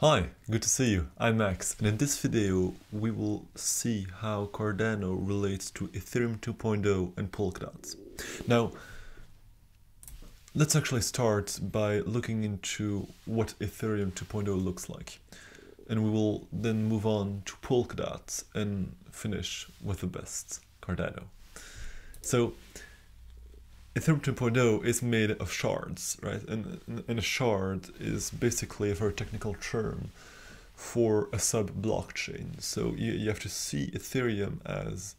Hi, good to see you. I'm Max, and in this video we will see how Cardano relates to Ethereum 2.0 and Polkadot. Now, let's actually start by looking into what Ethereum 2.0 looks like. And we will then move on to Polkadot and finish with the best, Cardano. So, Ethereum 2.0 is made of shards, right? And, and a shard is basically a very technical term for a sub blockchain. So you, you have to see Ethereum as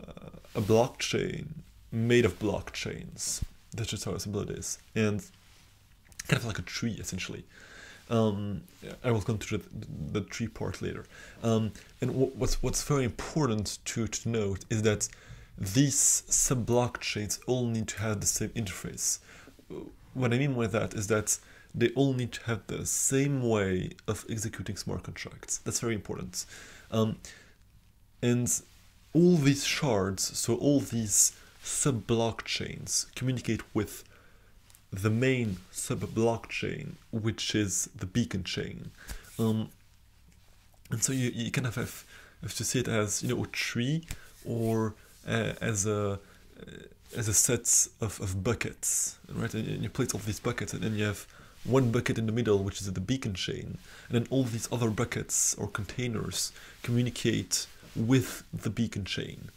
uh, a blockchain made of blockchains. That's just how simple it is. And kind of like a tree, essentially. Um, I will come to the, the tree part later. Um, and what's, what's very important to, to note is that these sub-blockchains all need to have the same interface. What I mean by that is that they all need to have the same way of executing smart contracts. That's very important. Um, and all these shards, so all these sub-blockchains communicate with the main sub-blockchain, which is the beacon chain. Um, and so you, you kind of have, have to see it as, you know, a tree or uh, as a uh, as a set of, of buckets, right? And you place all these buckets, and then you have one bucket in the middle, which is the beacon chain, and then all these other buckets or containers communicate with the beacon chain,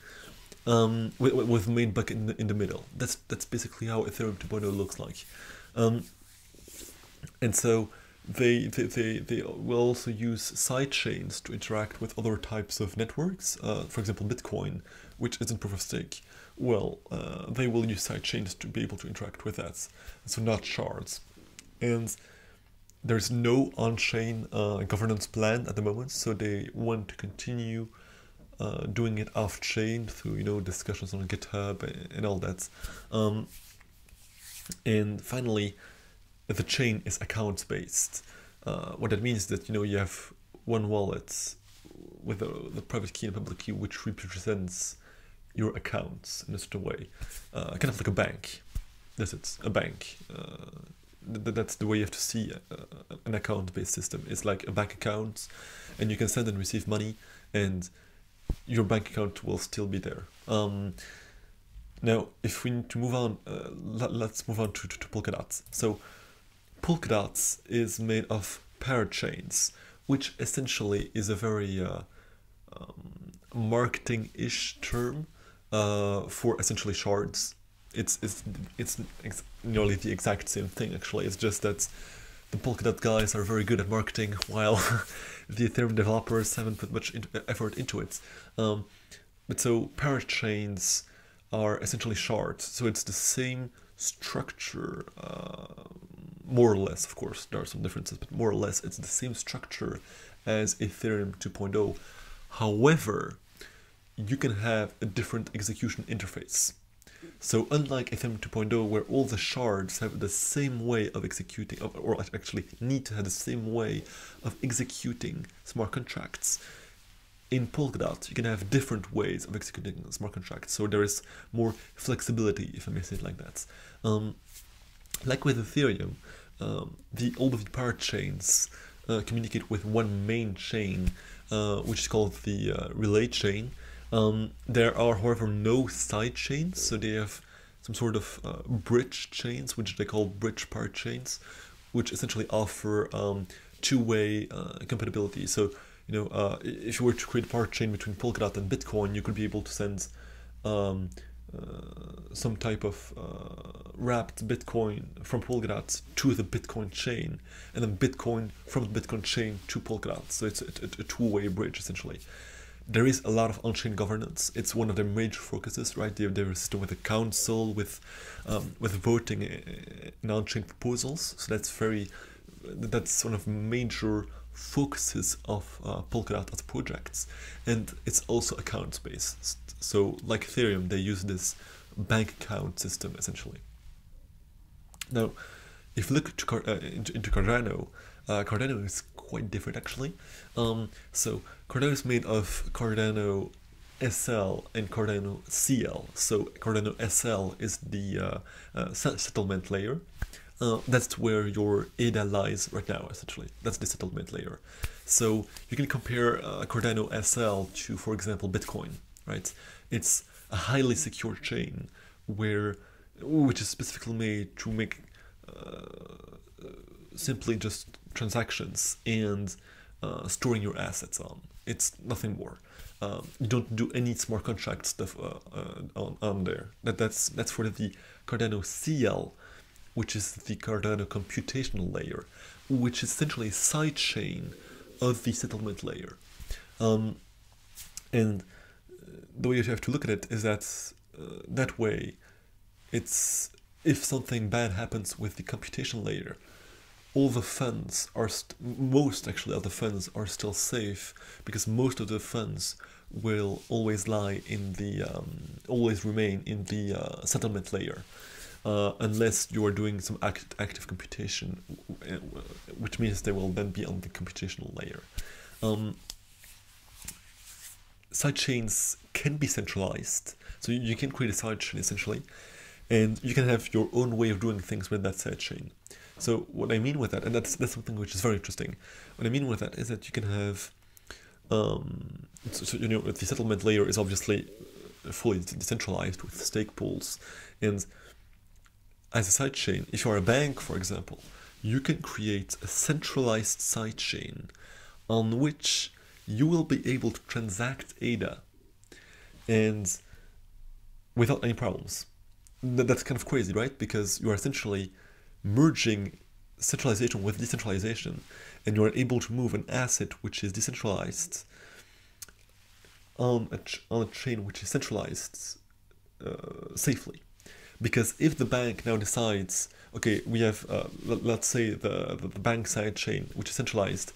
um, with, with the main bucket in the, in the middle. That's that's basically how Ethereum 2.0 looks like, um, and so they, they, they, they will also use side chains to interact with other types of networks, uh, for example, Bitcoin, which isn't proof of stake. Well, uh, they will use side chains to be able to interact with that, so not shards. And there's no on-chain uh, governance plan at the moment, so they want to continue uh, doing it off-chain through, you know, discussions on GitHub and, all that. Um, and finally, the chain is account-based. Uh, what that means is that you know you have one wallet with a, the private key and public key which represents your accounts in a certain way, uh, kind of like a bank. That's it, a bank. Uh, th that's the way you have to see uh, an account-based system. It's like a bank account, and you can send and receive money, and your bank account will still be there. Um, now, if we need to move on, uh, let, us move on to, to, to Polkadot. So, Polkadot is made of parachains, which essentially is a very uh, um, marketing-ish term uh, for essentially shards. It's, it's, it's, nearly the exact same thing actually, it's just that the Polkadot guys are very good at marketing while the Ethereum developers haven't put much effort into it. Um, but so parachains are essentially shards, so it's the same structure uh, more or less, of course, there are some differences, but more or less it's the same structure as Ethereum 2.0. However, you can have a different execution interface. So unlike Ethereum 2.0, where all the shards have the same way of executing, or actually need to have the same way of executing smart contracts, in Polkadot, you can have different ways of executing smart contracts. So there is more flexibility, if I may say it like that. Um, like with Ethereum, um, the all of the parachains uh, communicate with one main chain, uh, which is called the uh, relay chain. Um, there are, however, no side chains, so they have some sort of uh, bridge chains, which they call bridge parachains, which essentially offer um, two-way uh, compatibility. So, you know, uh, if you were to create a parachain between Polkadot and Bitcoin, you could be able to send um, uh, some type of uh, wrapped Bitcoin from Polkadot to the Bitcoin chain, and then Bitcoin from the Bitcoin chain to Polkadot. So it's a, a, a two-way bridge essentially. There is a lot of on-chain governance. It's one of their major focuses, right? They have their system with a council, with um, with voting uh, in on-chain proposals. So that's very that's one of major focuses of uh, Polkadot as projects, and it's also account based. So, like Ethereum, they use this bank account system essentially. Now, if you look to, uh, into, into, Cardano, uh, Cardano is quite different actually. Um, so Cardano is made of Cardano SL and Cardano CL. So Cardano SL is the uh, uh, settlement layer, uh, that's where your ADA lies right now, essentially. That's the settlement layer. So you can compare uh, Cardano SL to, for example, Bitcoin, right? It's a highly secure chain where, which is specifically made to make uh, simply just transactions and uh, storing your assets on. It's nothing more. Um, you don't do any smart contract stuff uh, uh, on, on there. That that's that's for the Cardano CL, which is the Cardano computational layer, which is essentially a sidechain of the settlement layer. Um, and the way you have to look at it is that uh, that way, it's if something bad happens with the computation layer, all the funds are most actually of the funds are still safe because most of the funds will always lie in the um, always remain in the uh, settlement layer uh, unless you are doing some act active computation which means they will then be on the computational layer. Um, sidechains can be centralized. So you can create a sidechain essentially and you can have your own way of doing things with that sidechain so what I mean with that, and that's that's something which is very interesting. What I mean with that is that you can have, um, so, so you know, the settlement layer is obviously fully decentralized with stake pools, and as a sidechain, if you are a bank, for example, you can create a centralized sidechain on which you will be able to transact ADA and without any problems. That's kind of crazy, right? Because you are essentially merging centralization with decentralization, and you are able to move an asset which is decentralized on a, on a chain which is centralized uh, safely. Because if the bank now decides, okay, we have, uh, let's say the, the, bank side chain, which is centralized,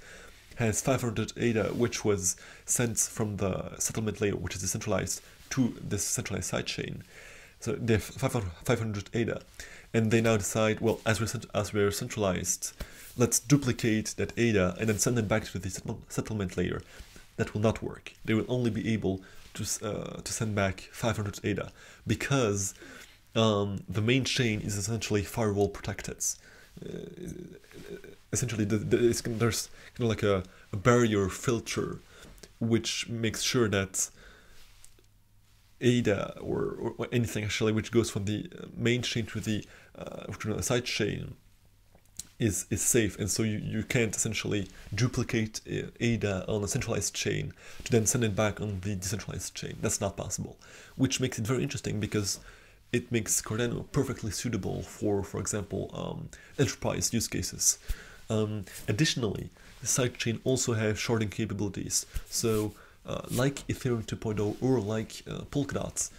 has 500 ADA, which was sent from the settlement layer, which is decentralized, to this centralized side chain. So they have 500 ADA and they now decide, well, as we're, as we're centralized, let's duplicate that ADA and then send it back to the settlement layer. That will not work. They will only be able to, uh, to send back 500 ADA because um, the main chain is essentially firewall protected. Uh, essentially, the, the, there's kind of like a, a barrier filter which makes sure that ADA or, or anything actually which goes from the main chain to the uh, side chain is is safe and so you, you can't essentially duplicate uh, ADA on a centralized chain to then send it back on the decentralized chain. That's not possible, which makes it very interesting because it makes Cardano perfectly suitable for, for example, um, enterprise use cases. Um, additionally, the sidechain also has sharding capabilities. So uh, like Ethereum 2.0 or like uh, Polkadot,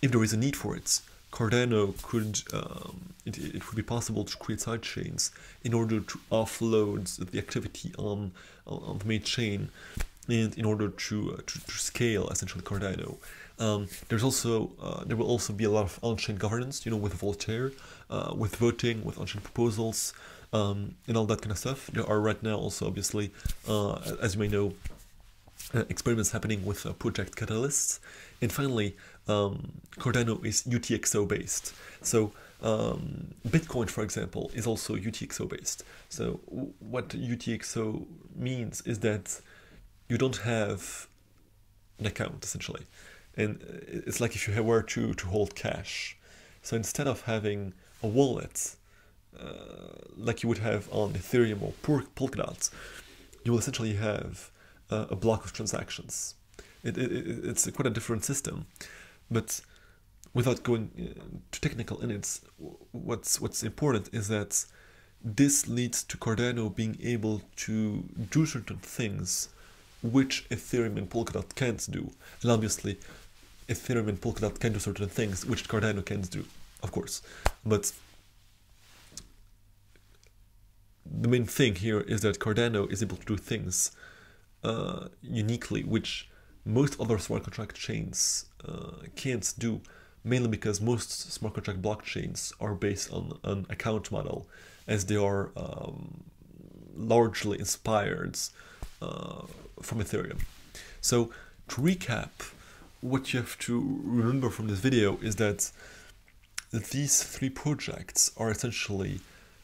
if there is a need for it, Cardano could, um, it, it would be possible to create sidechains in order to offload the activity on, on the main chain and in order to, uh, to, to, scale essentially Cardano. Um, there's also uh, there will also be a lot of on-chain governance, you know, with Voltaire, uh, with voting, with on-chain proposals, um, and all that kind of stuff. There are right now also obviously, uh, as you may know, uh, experiments happening with uh, Project Catalysts. And finally, um, Cardano is UTXO based. So um, Bitcoin, for example, is also UTXO based. So what UTXO means is that you don't have an account essentially, and uh, it's like if you were to to hold cash. So instead of having a wallet, uh, like you would have on Ethereum or Polkadot, you will essentially have uh, a block of transactions. It, it, it's quite a different system, but without going uh, too technical in it, what's what's important is that this leads to Cardano being able to do certain things which Ethereum and Polkadot can't do. And obviously, Ethereum and Polkadot can do certain things which Cardano can't do, of course. But the main thing here is that Cardano is able to do things uh, uniquely, which most other smart contract chains uh, can't do, mainly because most smart contract blockchains are based on an account model, as they are um, largely inspired uh, from Ethereum. So to recap, what you have to remember from this video is that these three projects are essentially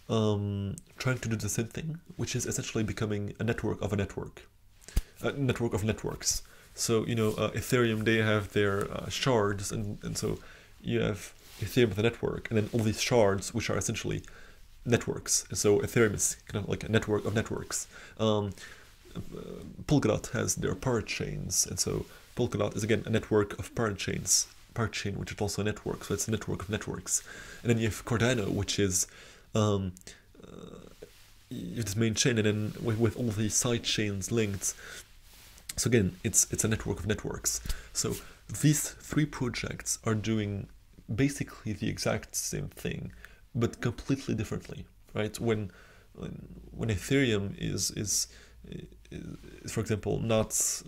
um, trying to do the same thing, which is essentially becoming a network of a network, a network of networks. So you know, uh, Ethereum they have their uh, shards, and and so you have Ethereum a network, and then all these shards, which are essentially networks. And so Ethereum is kind of like a network of networks. Um, uh, Polkadot has their parachains and so Polkadot is again a network of parachains chains, parent chain, which is also a network. So it's a network of networks. And then you have Cardano, which is um, uh, this main chain, and then with, with all these side chains linked. So again, it's it's a network of networks. So these three projects are doing basically the exact same thing, but completely differently, right? When when, Ethereum is, is is, for example, not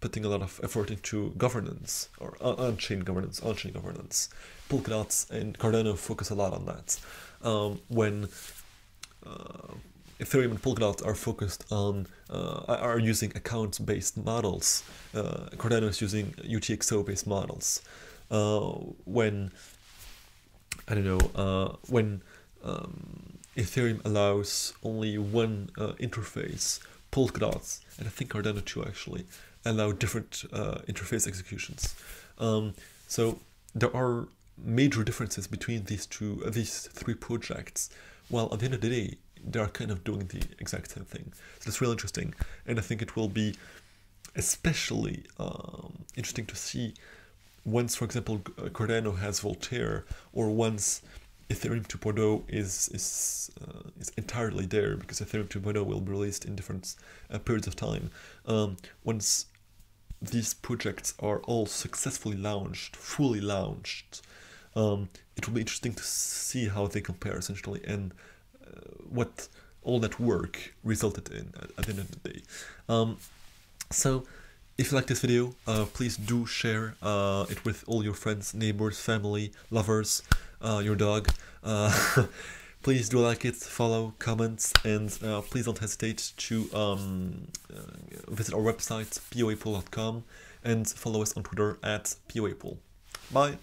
putting a lot of effort into governance or on-chain governance, on-chain governance. Polkadot and Cardano focus a lot on that. Um, when uh, Ethereum and Polkadot are focused on uh, are using account-based models. Uh, Cardano is using UTXO-based models. Uh, when I don't know uh, when um, Ethereum allows only one uh, interface, Polkadot and I think Cardano too actually allow different uh, interface executions. Um, so there are major differences between these two, these three projects. While at the end of the day, they are kind of doing the exact same thing. So it's really interesting, and I think it will be especially um, interesting to see once, for example, Cardano has Voltaire, or once Ethereum 2.0 is is uh, is entirely there because Ethereum 2.0 will be released in different uh, periods of time. Um, once these projects are all successfully launched, fully launched, um, it will be interesting to see how they compare essentially and uh, what all that work resulted in at, at, the end of the day. Um, so if you like this video, uh, please do share uh, it with all your friends, neighbors, family, lovers, uh, your dog. Uh, please do like it, follow, comment, and uh, please don't hesitate to um, uh, visit our website, poapool.com, and follow us on Twitter at poapool. Bye!